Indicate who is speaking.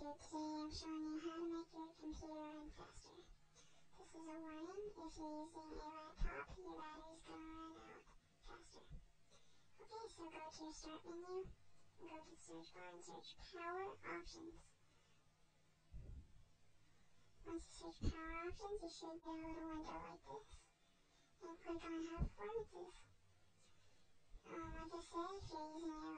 Speaker 1: YouTube. Today I'm showing you how to make your computer run faster. This is a warning, if you're using a laptop, your battery's gonna run out faster. Okay, so go to your start menu, go to the search bar and search power options. Once you search power options, you should get a little window like this. And click on high performances. Um, like I said, if you're using a